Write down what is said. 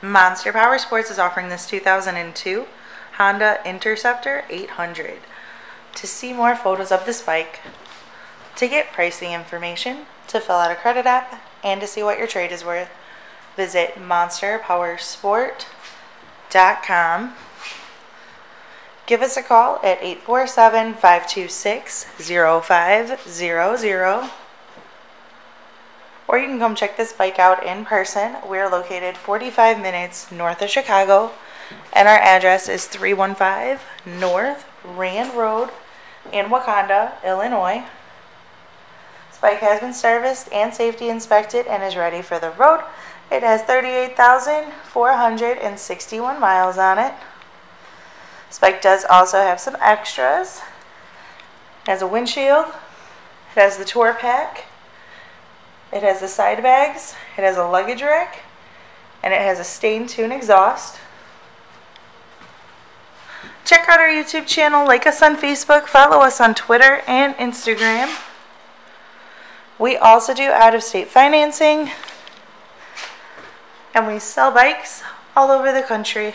Monster Powersports is offering this 2002 Honda Interceptor 800. To see more photos of this bike, to get pricing information, to fill out a credit app, and to see what your trade is worth, visit monsterpowersport.com. Give us a call at 847 526 0500 or you can come check this bike out in person. We're located 45 minutes north of Chicago, and our address is 315 North Rand Road in Wauconda, Illinois. This bike has been serviced and safety inspected and is ready for the road. It has 38,461 miles on it. This bike does also have some extras. It has a windshield. It has the tour pack. It has the side bags, it has a luggage rack, and it has a Staintune exhaust. Check out our YouTube channel, like us on Facebook, follow us on Twitter and Instagram. We also do out-of-state financing, and we sell bikes all over the country.